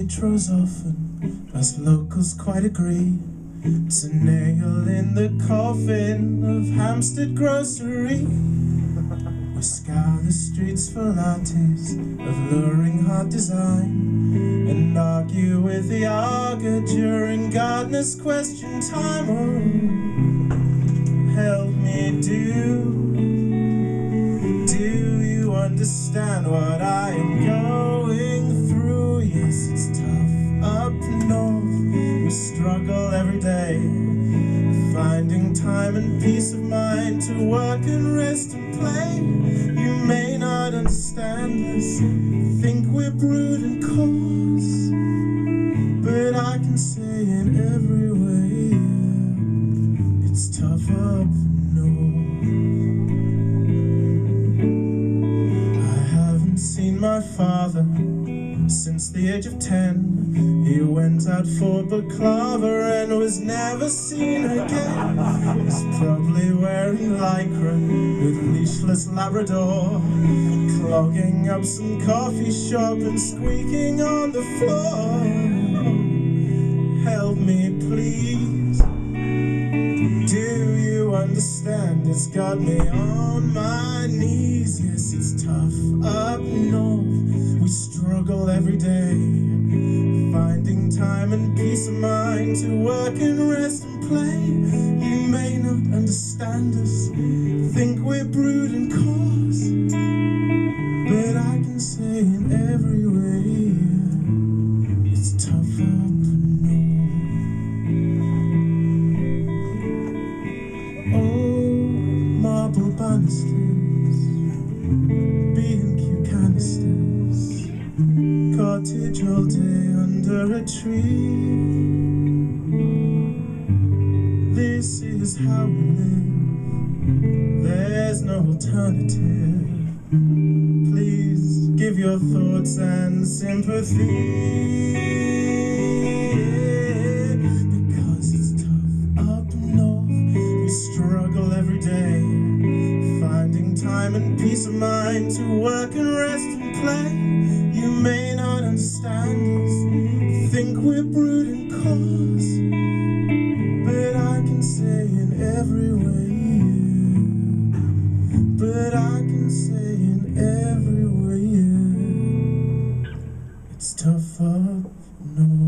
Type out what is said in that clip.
Waitrose often, us locals quite agree. It's a nail in the coffin of Hampstead grocery. We scour the streets for lattes of luring hard design and argue with the auger during gardener's question time. Oh, help me do. Do you understand what I am going Struggle every day, finding time and peace of mind to work and rest and play. You may not understand us, think we're brute and coarse, but I can say in every way, it's tough up north. I haven't seen my father since the age of ten. He went out for baklava and was never seen again. He's probably wearing lycra with leashless Labrador, clogging up some coffee shop and squeaking on the floor. Help me, please. Do you understand? It's got me on my knees. Yes, it's tough up north. Struggle every day, finding time and peace of mind to work and rest and play. You may not understand us, think we're brute and coarse, but I can say in every way, it's tough up north. Oh, marble banisters, cottage all day under a tree. This is how we live, there's no alternative. Please give your thoughts and sympathy. Time and peace of mind to work and rest and play. You may not understand us, think we're brute and coarse, but I can say in every way. But I can say in every way, it's tough up north.